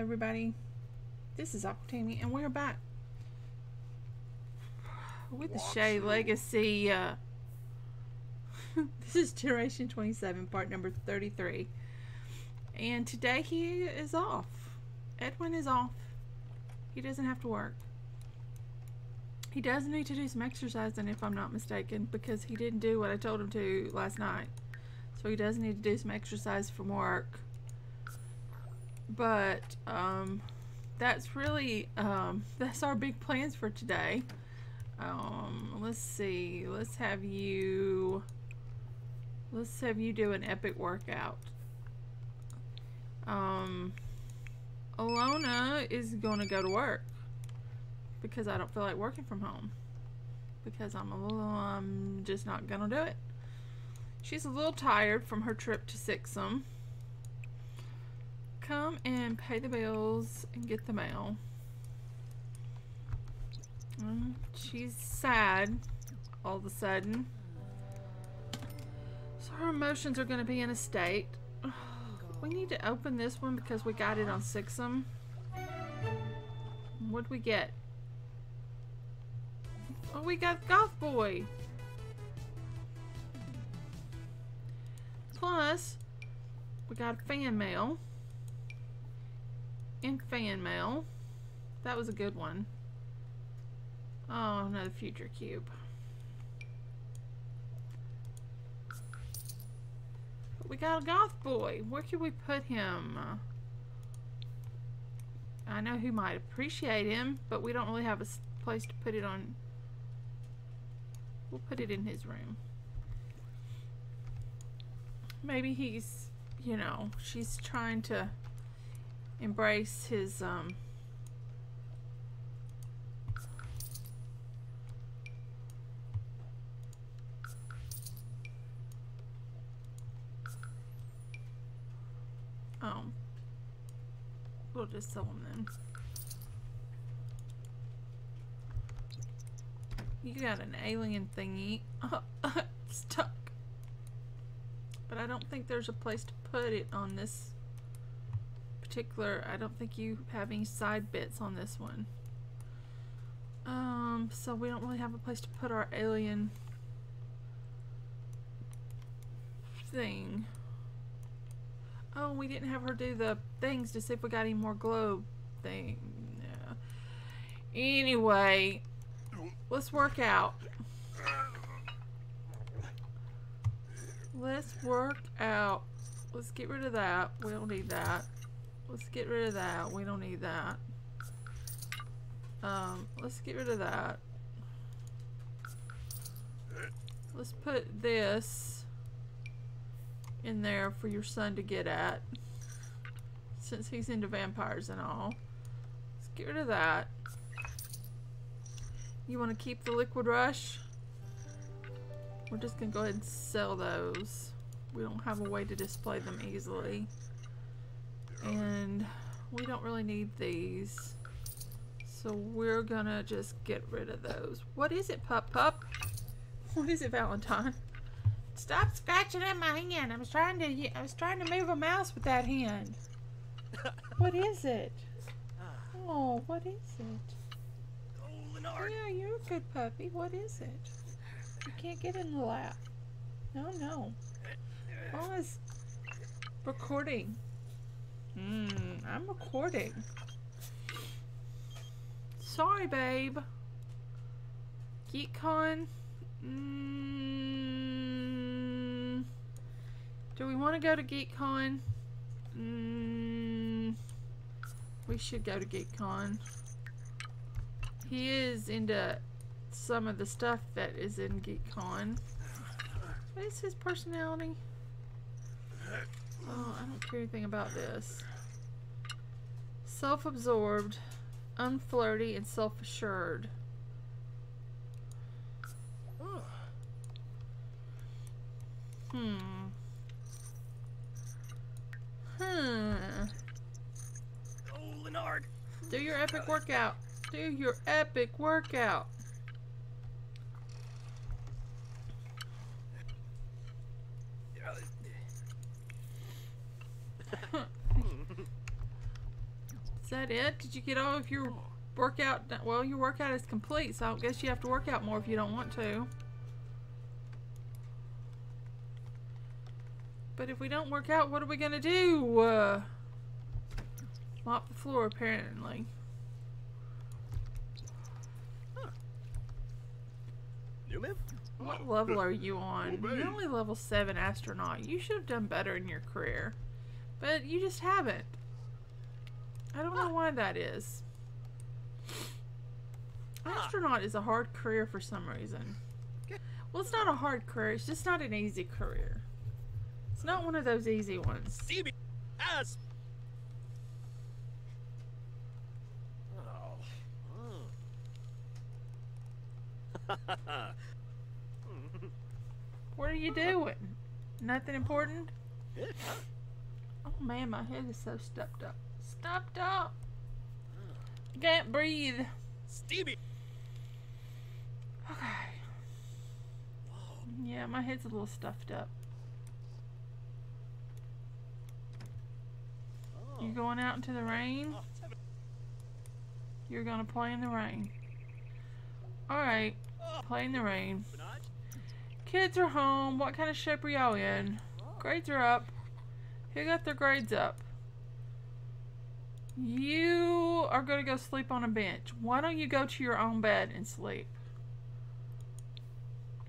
everybody. This is Aqua and we're back with the Shea Legacy. Uh, this is Generation 27, part number 33. And today he is off. Edwin is off. He doesn't have to work. He does need to do some exercising, if I'm not mistaken, because he didn't do what I told him to last night. So he does need to do some exercise from work. But, um, that's really, um, that's our big plans for today. Um, let's see. Let's have you, let's have you do an epic workout. Um, Alona is going to go to work because I don't feel like working from home because I'm a little, I'm just not going to do it. She's a little tired from her trip to Sixam. Come and pay the bills and get the mail. Mm, she's sad all of a sudden. So her emotions are going to be in a state. We need to open this one because we got it on Sixam. What'd we get? Oh, we got Goth Boy. Plus, we got fan mail. And fan mail. That was a good one. Oh, another future cube. But we got a goth boy. Where can we put him? I know he might appreciate him, but we don't really have a place to put it on. We'll put it in his room. Maybe he's, you know, she's trying to embrace his, um, Oh. We'll just sell them then. You got an alien thingy. stuck. But I don't think there's a place to put it on this particular. I don't think you have any side bits on this one. Um, so we don't really have a place to put our alien thing. Oh, we didn't have her do the things to see if we got any more globe thing. Yeah. Anyway, let's work out. Let's work out. Let's get rid of that. We don't need that. Let's get rid of that. We don't need that. Um, let's get rid of that. Let's put this in there for your son to get at. Since he's into vampires and all. Let's get rid of that. You want to keep the Liquid Rush? We're just going to go ahead and sell those. We don't have a way to display them easily. And we don't really need these. So we're going to just get rid of those. What is it, Pup Pup? What is it, Valentine? Stop scratching at my hand. I was trying to I was trying to move a mouse with that hand. what is it? Ah. Oh, what is it? Oh, Yeah, you're a good puppy. What is it? You can't get in the lap. No, no. Mama's recording. Hmm, I'm recording. Sorry, babe. GeekCon. Mm, do we want to go to GeekCon? Mm, we should go to GeekCon. He is into some of the stuff that is in GeekCon. What is his personality? Oh, I don't care anything about this. Self-absorbed, unflirty, and self-assured. Hmm. Hmm. Oh, Leonard. Do your epic workout. Do your epic workout. Is that it? Did you get all of your workout? Well, your workout is complete, so I guess you have to work out more if you don't want to. But if we don't work out, what are we gonna do? Uh, mop the floor, apparently. Newman? What level are you on? Obey. You're only level 7 astronaut. You should have done better in your career. But you just haven't. I don't know why that is. Astronaut is a hard career for some reason. Well, it's not a hard career, it's just not an easy career. It's not one of those easy ones. CB. As. Oh. Oh. What are you doing? Nothing important? Oh, hmm. Oh man, my head is so stuffed up. Stuffed up! Can't breathe. Stevie. Okay. Yeah, my head's a little stuffed up. Oh. You going out into the rain? Oh. You're gonna play in the rain. Alright, Oh, play in the rain. Kids are home. What kind of shape are y'all in? Grades are up. Who got their grades up? You are going to go sleep on a bench. Why don't you go to your own bed and sleep?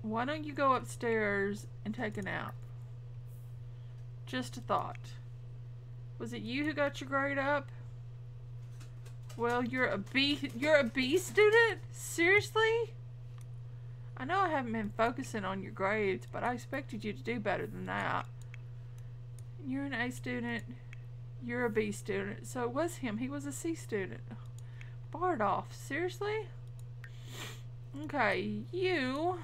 Why don't you go upstairs and take a nap? Just a thought. Was it you who got your grade up? Well, you're a B you're a B student? Seriously? I know I haven't been focusing on your grades, but I expected you to do better than that. You're an A student. You're a B student. So it was him. He was a C student. Bardolph. Seriously? Okay, you.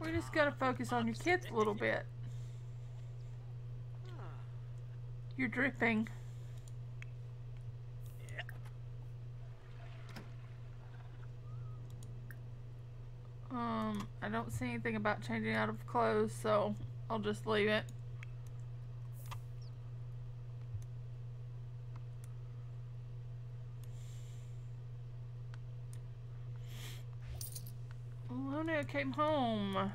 We just gotta focus on your kids a little bit. You're dripping. Um, I don't see anything about changing out of clothes, so I'll just leave it. Luna came home.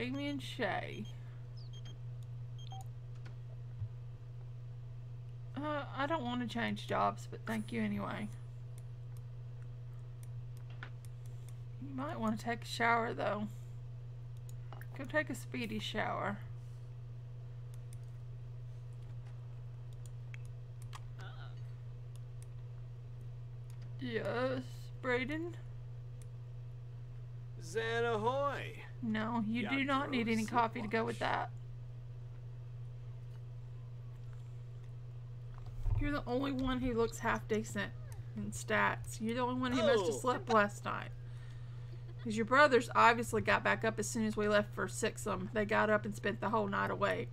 Damien Shea. Uh, I don't want to change jobs, but thank you anyway. You might want to take a shower, though. Go take a speedy shower. Yes, Brayden? Zan ahoy. No, you do not need any coffee to go with that. You're the only one who looks half decent in stats. You're the only one who must have Oh. slept last night. Because your brothers obviously got back up as soon as we left for Sixam. They got up and spent the whole night awake.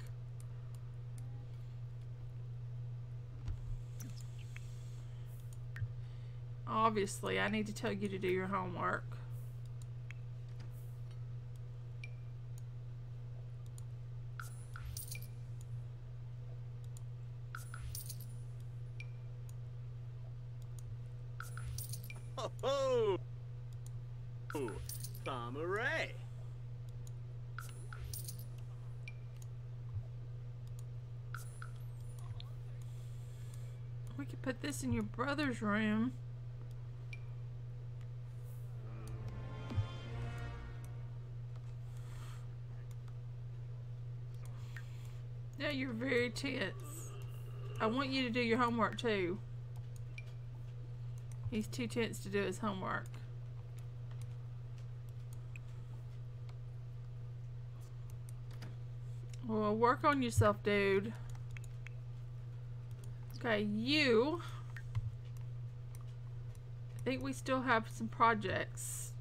Obviously, I need to tell you to do your homework. Ho ho. Oh, Farmer Ray. We could put this in your brother's room. Yeah, you're very tense. I want you to do your homework too. He's too tense to do his homework. Well, work on yourself, dude. Okay, you. I think we still have some projects.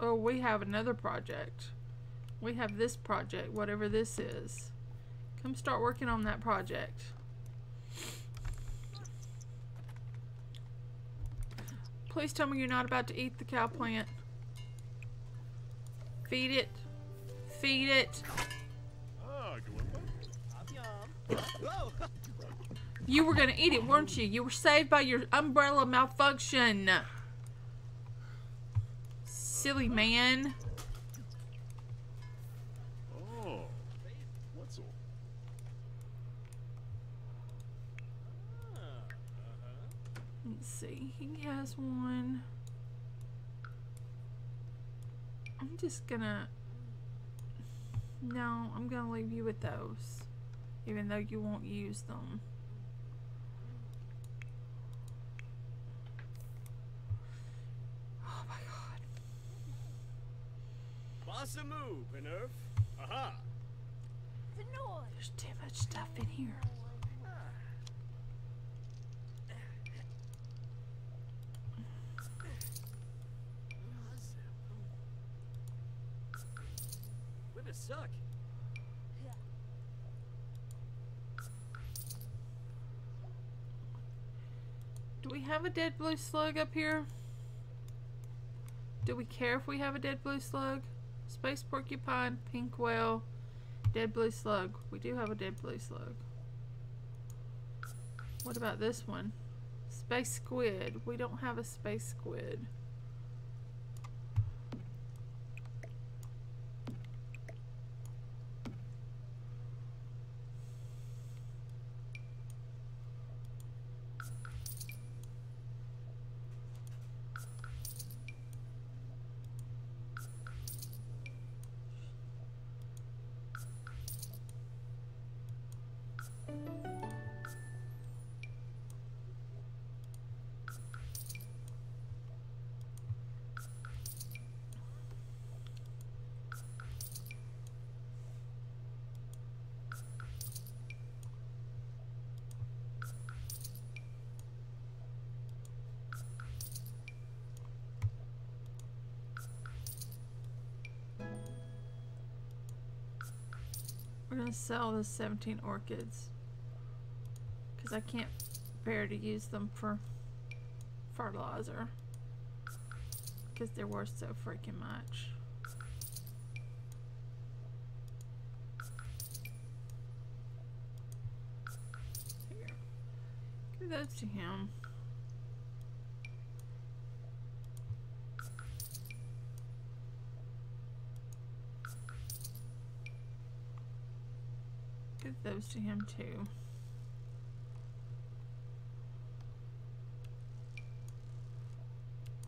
Oh, we have another project. We have this project, whatever this is. Come start working on that project. Please tell me you're not about to eat the cow plant. Feed it. Feed it. You were gonna eat it, weren't you? You were saved by your umbrella malfunction. Silly man. Oh, what's all? Let's see. He has one. I'm just gonna. No, I'm gonna leave you with those. Even though you won't use them. God. Bossa move, Nerf. Aha! There's too much stuff in here. With a suck. Do we have a dead blue slug up here? Do we care if we have a dead blue slug? Space porcupine, pink whale, dead blue slug. We do have a dead blue slug. What about this one? Space squid. We don't have a space squid. Gonna sell the 17 orchids. Because I can't bear to use them for fertilizer. Because they're worth so freaking much. Here. Give those to him. Those to him too.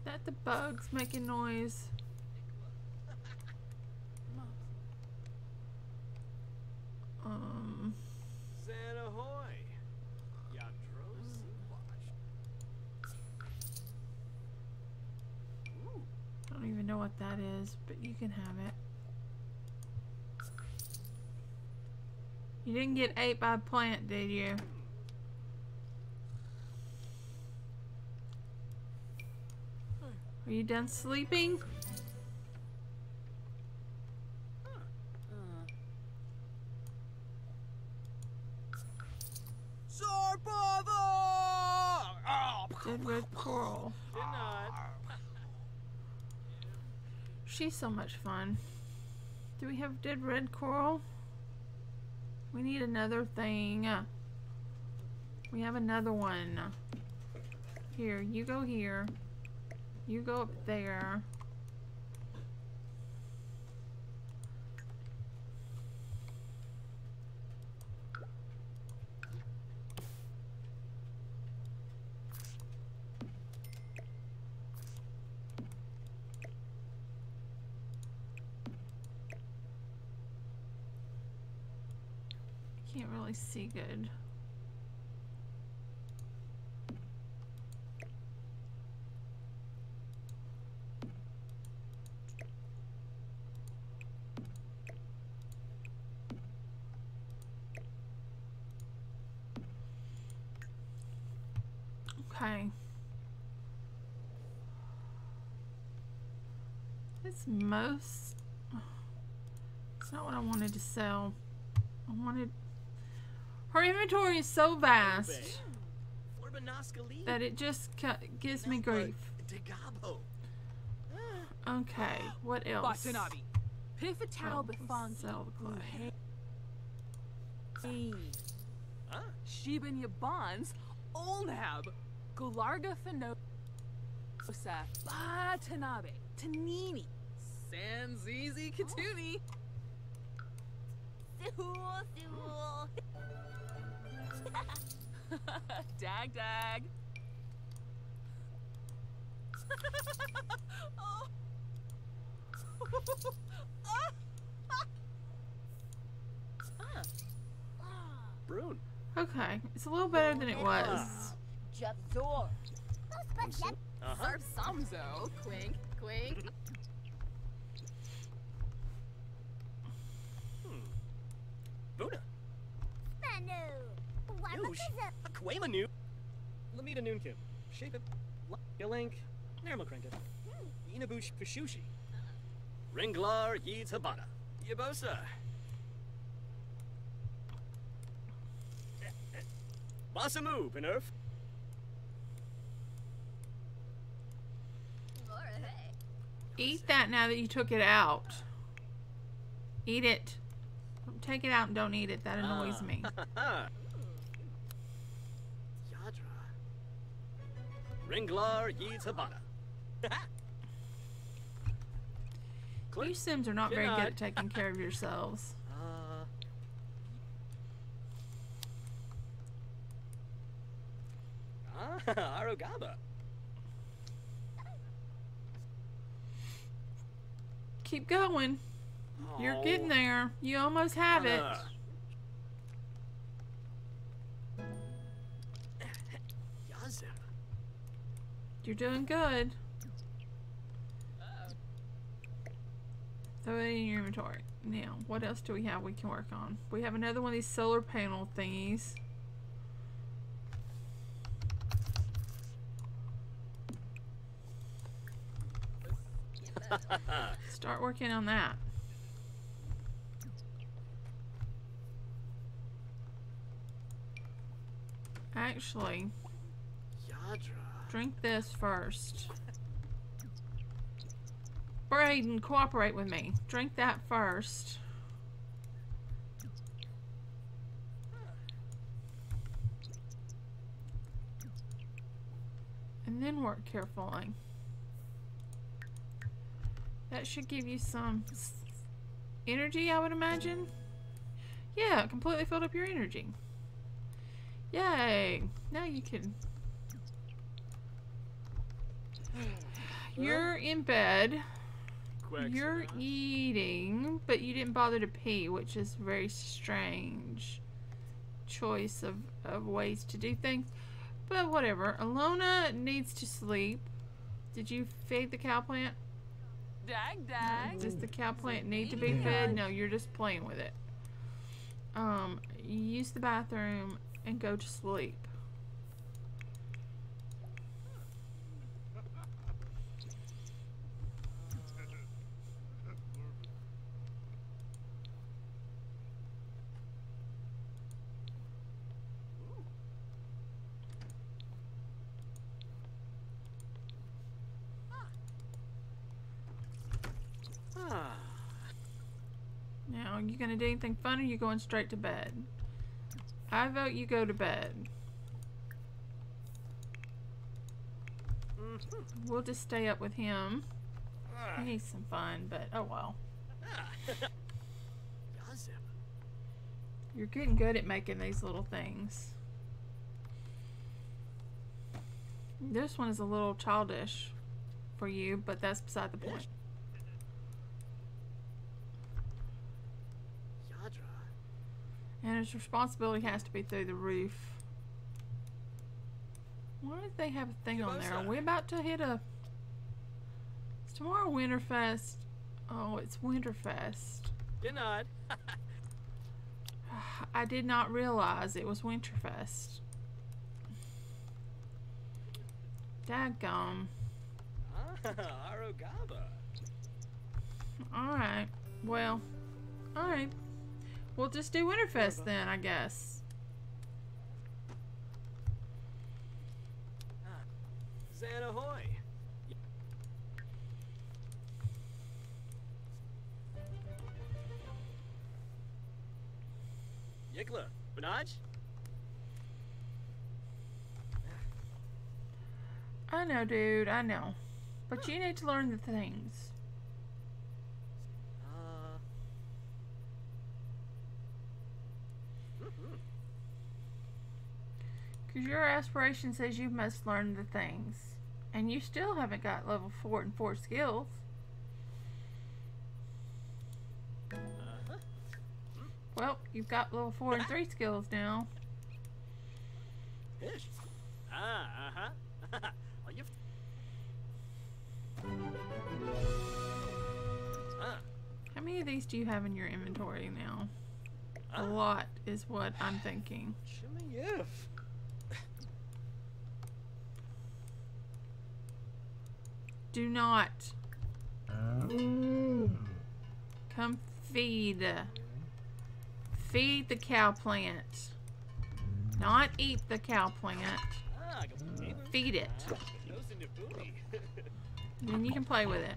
That the bugs making noise. Um, Santa hoy. Yatros Ooh, I don't even know what that is, but you can have it. You didn't get ate by a plant, did you? Are you done sleeping? Dead red coral. not. She's so much fun. Do we have dead red coral? We need another thing. We have another one. Here, you go here. You go up there. Can't really see good. Okay. It's most. It's not what I wanted to sell. I wanted Her inventory is so vast that it just gives me grief. Ah. Okay, what else? Watanabe. Pifatao befang sell the clay. Hey. Huh? Yabans. Olnab. Gularga Finosa. Watanabe. Tanini. Sanzizi Katuni. Sewell, Sewell. dag dag. oh. Brune. Okay, it's a little better than it was. Jeff Zor. Uh-huh. Sarp Samzo. Quink, quink. Buna. Manu. Noosh. Aquamanu. Lamita Noonkin. Shape it. Yalank. Nermakrinket. Inabush Fishushi. Ringlar Yitabana. Yabosa. Basamu, Benerf. Eat that now that you took it out. Eat it. Take it out and don't eat it. That annoys Ah. me. Ringlar Yitabana. You Sims are not very good at taking care of yourselves. Uh, ah, Arugaba. Keep going. You're getting Oh, there. You almost have it. You're doing good. Throw it in your inventory. Now, what else do we have we can work on? We have another one of these solar panel thingies. Start working on that. Actually, Yadra. Drink this first. Braden, cooperate with me. Drink that first. And then work carefully. That should give you some energy, I would imagine. Yeah, completely filled up your energy. Yay! Now you can. You're in bed. Quacks. You're eating, but you didn't bother to pee, which is very strange choice of, of ways to do things. But whatever. Alona needs to sleep. Did you feed the cow plant? Dag dag. Does the cow plant need to be fed? No, you're just playing with it. Um, use the bathroom and go to sleep. Ah, Do anything fun or you going straight to bed? I vote you go to bed. We'll just stay up with him. He needs some fun, but oh well. You're getting good at making these little things. This one is a little childish for you, but that's beside the point. Yadra. And his responsibility has to be through the roof. Why did they have a thing on there? Are we about to hit a... Is tomorrow Winterfest? Oh, it's Winterfest. Good night. I did not realize it was Winterfest. Dadgum. Ah, Arugaba. Alright. Well, alright. We'll just do Winterfest then, I guess. Ah, Zanahoy. Yikla, Banaj? I know, dude, I know. But you need to learn the things. Because your aspiration says you must learn the things. And you still haven't got level 4 and 4 skills. Uh-huh. Well, you've got level 4 and 3 skills now. Ah, uh-huh. Are you... Ah, How many of these do you have in your inventory now? A ah. lot is what I'm thinking. Shimmy if. Do not. Mm. Come feed. Feed the cow plant. Not eat the cow plant. Go neighbor. Feed it. Nose in the booty. Then you can play with it.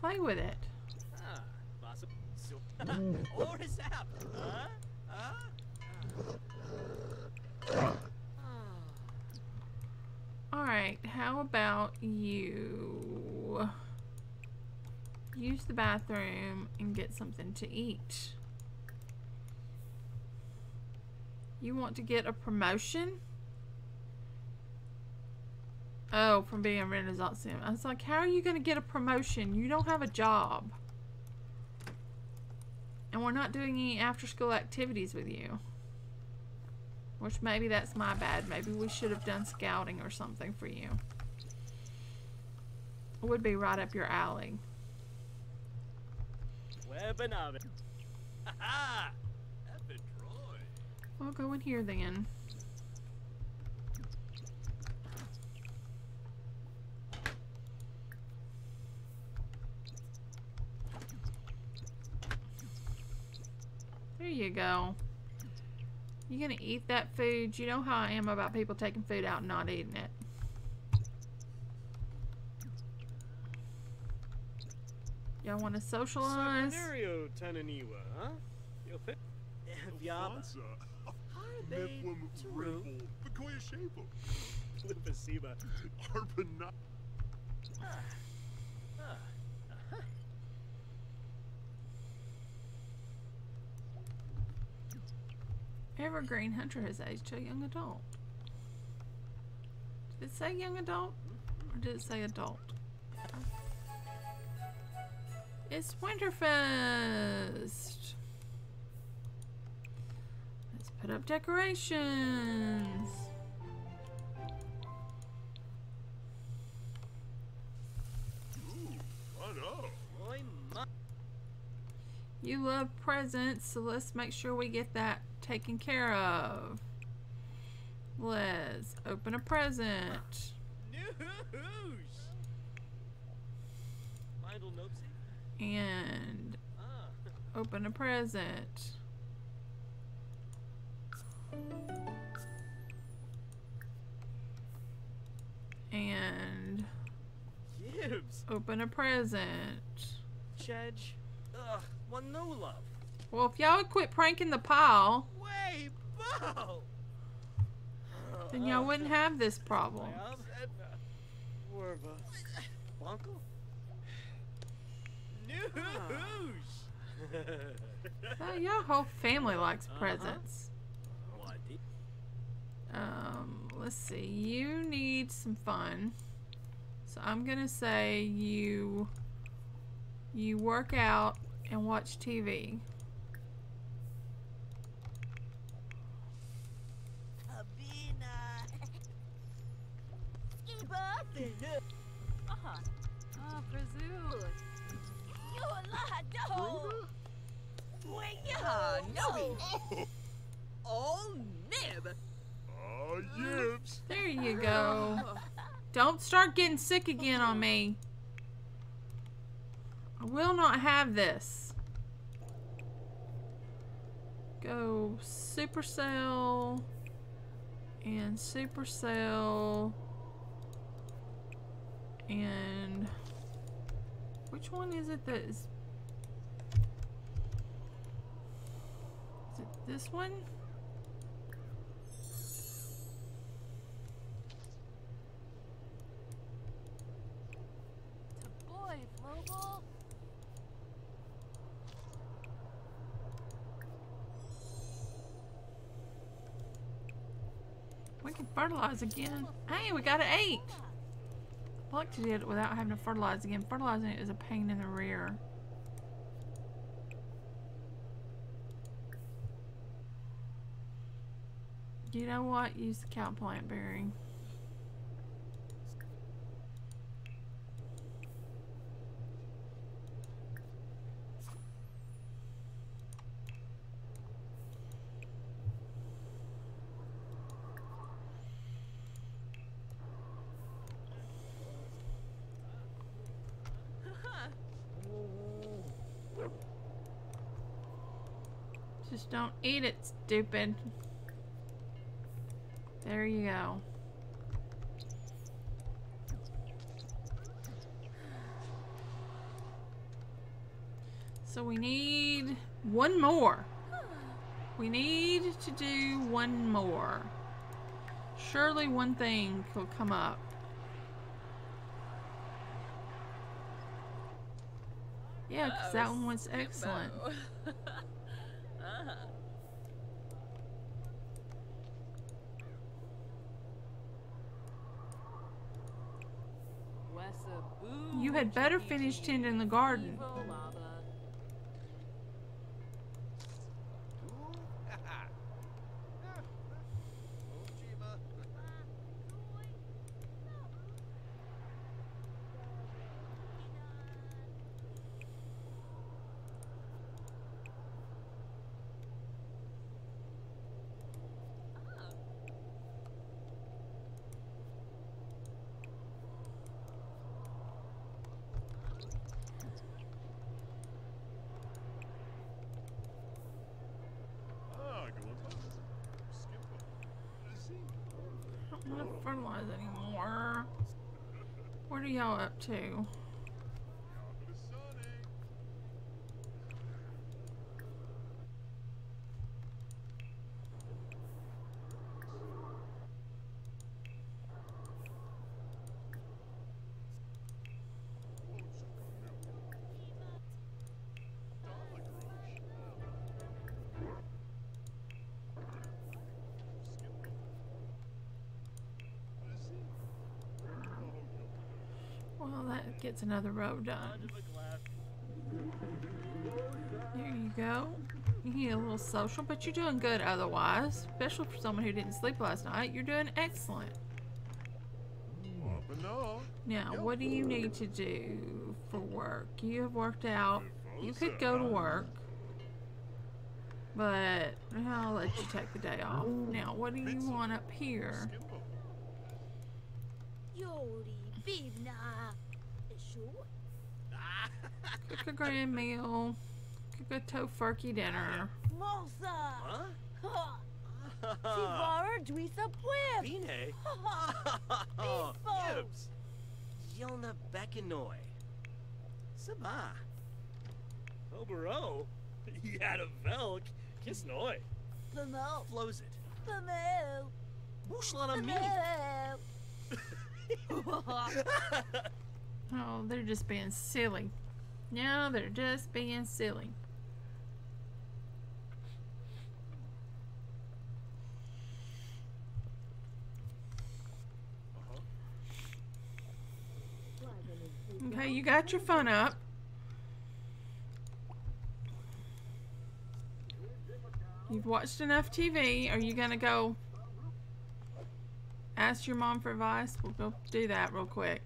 Play with it. Or mm. is that? Huh? Huh? Alright, how about you use the bathroom and get something to eat? You want to get a promotion? Oh, from being a Renaissance sim. I was like, how are you going to get a promotion? You don't have a job. And we're not doing any after school activities with you. Which maybe that's my bad. Maybe we should have done scouting or something for you. It would be right up your alley. Webanabit. Ha ha! Epic Troy. Well, go in here then. There you go. You gonna eat that food? You know how I am about people taking food out and not eating it. Y'all want to socialize? Seminario Tananiwa, huh? Yaba. Alfonso. Harbe. Mifflin Taru. Ripple. Bakoya Shapo. Lipasiba. Arpana. Evergreen Hunter has aged to a young adult. Did it say young adult? Or did it say adult? It's Winterfest! Let's put up decorations! You love presents, so let's make sure we get that taken care of. Let's open a present. News. Mindel Nopsy. And open a present. And open a present. Chedge. Ugh. One no love. Well, if y'all would quit pranking the pile, Way Bo. then y'all wouldn't have this problem. Uncle. News. Oh, your whole family likes Uh-huh. presents. Um, let's see. You need some fun. So I'm gonna say you you work out and watch TV. Abina. Skiba. Uh-huh. Brazil. Yola do. No. Oh, Oh, nib. ah, yips. There you go. Don't start getting sick again on me. I will not have this. go supercell and supercell and which one is it that is is it this one To boy, Flobel. we can fertilize again. Hey we got an eight I to do it without having to fertilize again. Fertilizing it is a pain in the rear. You know what? Use the cow plant berry Just don't eat it, stupid. There you go. So we need one more. We need to do one more. Surely one thing will come up. Yeah, because that one was excellent. uh-huh. Wessa You had better finish tending the garden. Evo lava. Ah, go on. Skipper. I don't want to fertilize anymore. What are y'all up to? Top of the sun, eh? Well, that gets another row done. There you go. You need a little social, but you're doing good otherwise. Especially for someone who didn't sleep last night. You're doing excellent. Now, what do you need to do for work? You have worked out. You could go to work. But I'll let you take the day off. Now, what do you want up here? Cook a grand meal. Cook a tofurkey dinner. Mosa. Huh? Ha. Sivara Dweesa Pwip. Bine. Beefbo. Gibbs. Yelna Bekanoy. Sabah. Obero. Yada Velk. Kisnoy. Pamo. Flows it. Pamo. Bushlana me. Oh, they're just being silly. No, they're just being silly. Okay, you got your fun up. You've watched enough TV. Are you gonna go ask your mom for advice? We'll go do that real quick.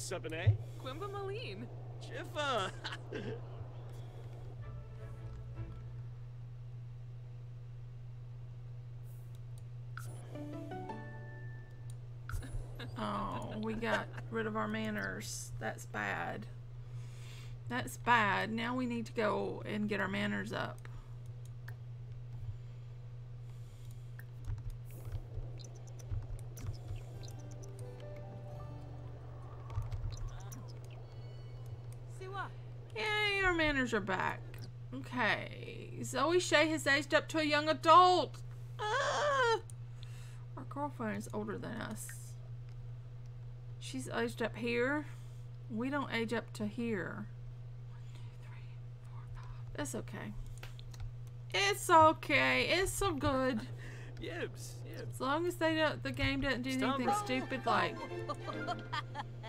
Sabine. Quimba Maline. Jiffa. Oh, we got rid of our manners. That's bad. That's bad. Now we need to go and get our manners up. Are back. Okay. Zoe Shea has aged up to a young adult. Ah! Our girlfriend is older than us. She's aged up here. We don't age up to here. One, two, three, four, five. That's okay. It's okay. It's so good. Yibs, yibs. As long as they don't, the game doesn't do Stop. anything stupid like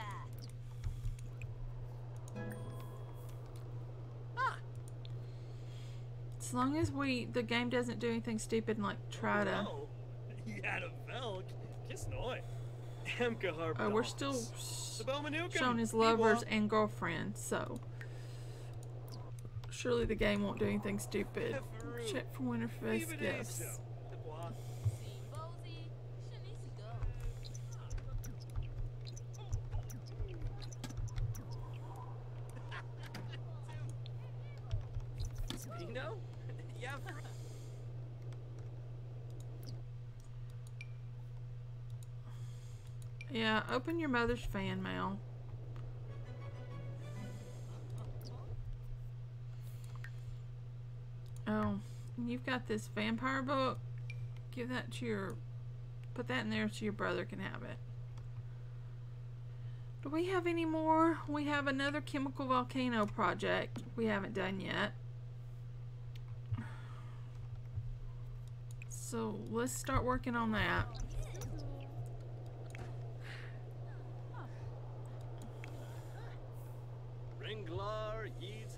As long as we, the game doesn't do anything stupid and like try to. Oh, ja, de velk. Kiss haar Oh, we're still showing his lovers and girlfriend, so surely the game won't do anything stupid. Check for Winterfest gifts. De bois. See, Bozy. She needs to go. Spino? Ja, fr- Yeah, open your mother's fan mail. Oh, you've got this vampire book. Give that to your. Put that in there so your brother can have it. Do we have any more? We have another chemical volcano project we haven't done yet. So let's start working on that.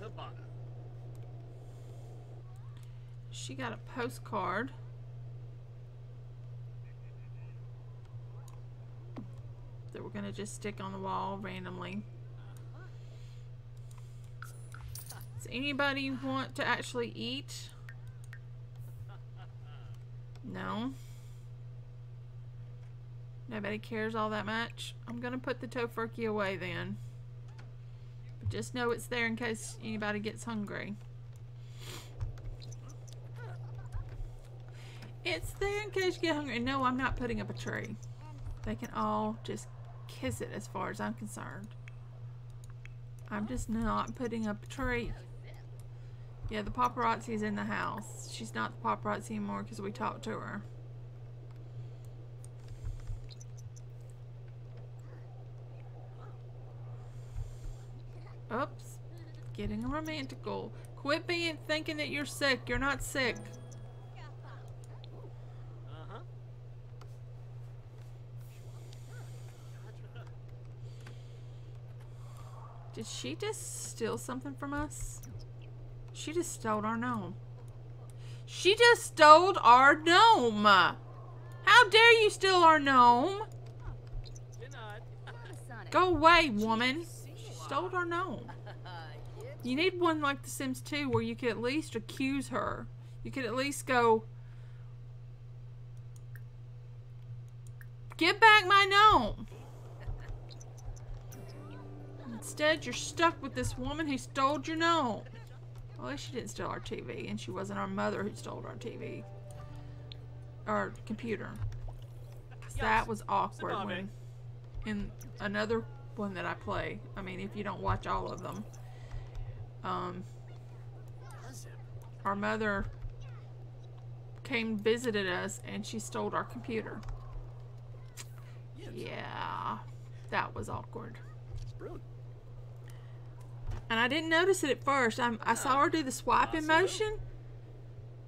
Habana. She got a postcard. That we're gonna just stick on the wall randomly. Does anybody want to actually eat? No. Nobody cares all that much. I'm gonna put the tofurkey away then. Just know it's there in case anybody gets hungry. It's there in case you get hungry. No, I'm not putting up a tree. They can all just kiss it as far as I'm concerned. I'm just not putting up a tree. Yeah, the paparazzi's in the house. She's not the paparazzi anymore because we talked to her. Oops. Getting romantical. Quit being thinking that you're sick. You're not sick. Uh-huh. Did she just steal something from us? She just stole our gnome. She just stole our gnome! How dare you steal our gnome? Good night. Sonic. Go away, woman! She stole our gnome. You need one like The Sims 2 where you could at least accuse her. You could at least go, Give back my gnome! Instead, you're stuck with this woman who stole your gnome. Well, at least she didn't steal our TV, and she wasn't our mother who stole our TV. Our computer. 'Cause that was awkward Salami. when in another one that I play. I mean, if you don't watch all of them, um, our mother came visited us and she stole our computer. Yeah, that was awkward. And I didn't notice it at first. I, I saw her do the swiping motion,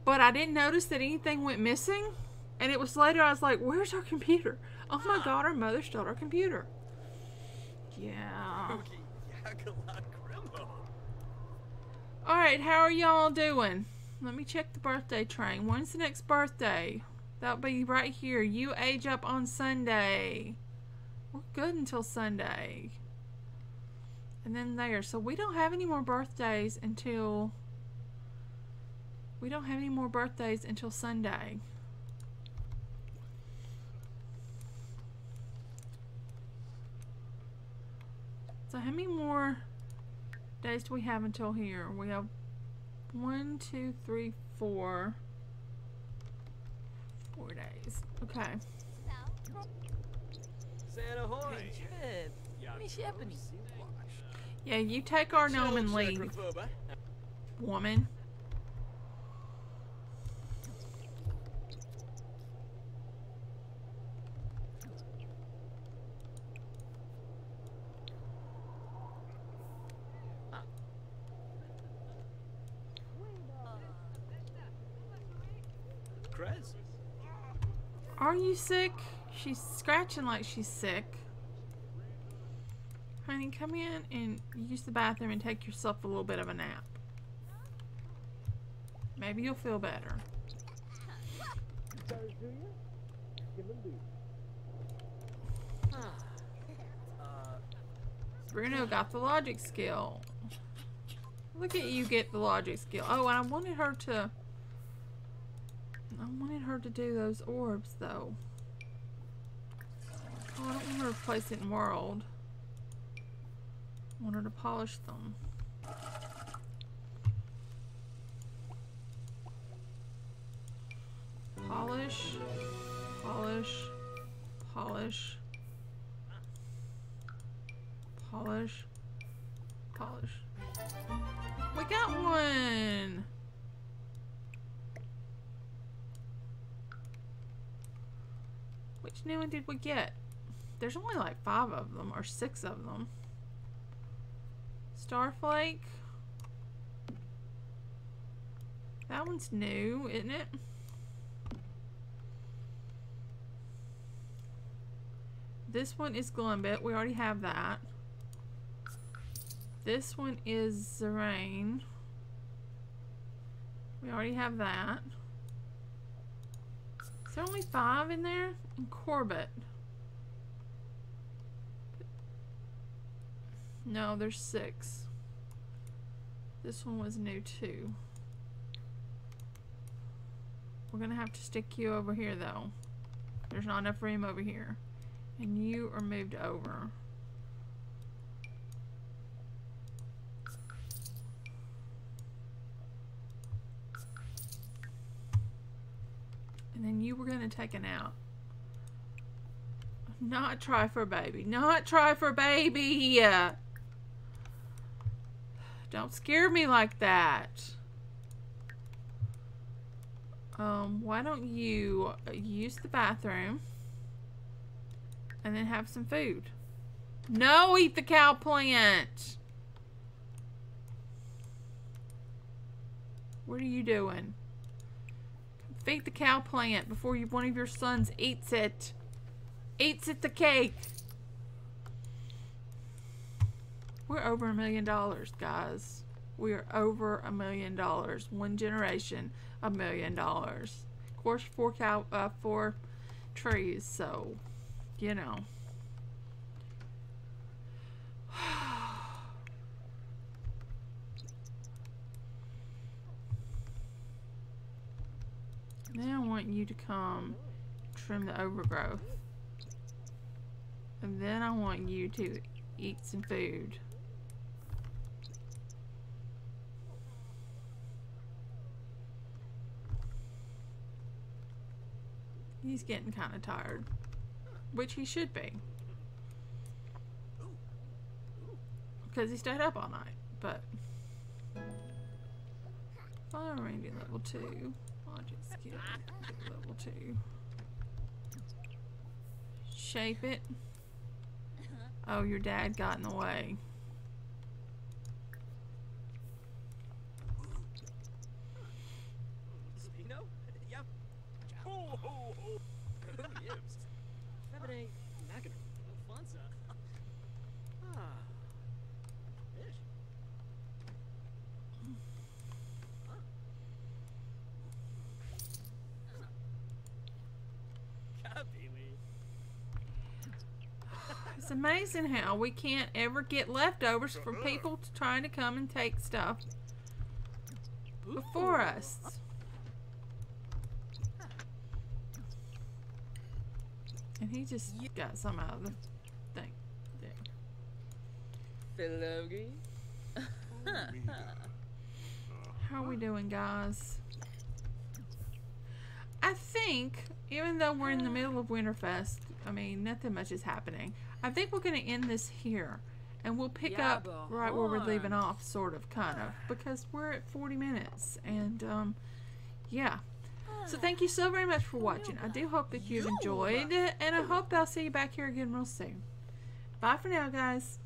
but I didn't notice that anything went missing. And it was later I was like, "Where's our computer? Oh my God, our mother stole our computer." Yeah. Okay, Yakala Grimbo. All right, how are y'all doing? Let me check the birthday train. When's the next birthday? That'll be right here. You age up on Sunday. We're good until Sunday. And then there. So we don't have any more birthdays until. We don't have any more birthdays until Sunday. So how many more days do we have until here? We have one, two, three, four. Four days. Okay. Santa ahoy! Hey, Yeah, you take our gnome and leave, woman. Are you sick? She's scratching like she's sick. Honey, come in and use the bathroom and take yourself a little bit of a nap. Maybe you'll feel better. Bruno got the logic skill. Look at you get the logic skill. Oh, and I wanted her to... I wanted her to do those orbs, though. Oh, I don't want her to place it in world. I want her to polish them. Polish, polish, polish, polish, polish. We got one! Which new one did we get? There's only like five of them, or six of them. Starflake. That one's new, isn't it? This one is Glumbit. We already have that. This one is Zerain. We already have that. Is there only five in there? And Corbett. No, there's six. This one was new too. We're gonna have to stick you over here though. There's not enough room over here. And you are moved over. And then you were gonna take an out. Not try for baby. Not try for baby. Don't scare me like that. Um, why don't you use the bathroom and then have some food? No, eat the cow plant. What are you doing? Feed the cow plant before you, one of your sons eats it. Eats it the cake. We're over a million dollars, guys. We are over a million dollars. One generation, a million dollars. Of course, four cow, uh, four trees. So, you know. Now I want you to come trim the overgrowth. And then I want you to eat some food. He's getting kind of tired. Which he should be. Because he stayed up all night. But. Fire Randy level 2. Logic skill level 2. Shape it. Oh, your dad got in the way. Zeno? Amazing how we can't ever get leftovers from people t- trying to come and take stuff before us. And he just got some out of the thing. There. Philogi. How are we doing, guys? I think, even though we're in the middle of Winterfest, I mean, nothing much is happening. I think we're going to end this here. And we'll pick Yeah, up right where we're leaving off, sort of, kind of. Because we're at 40 minutes. And, um, yeah. So thank you so very much for watching. I do hope that you've enjoyed. It and I hope that I'll see you back here again real soon. Bye for now, guys.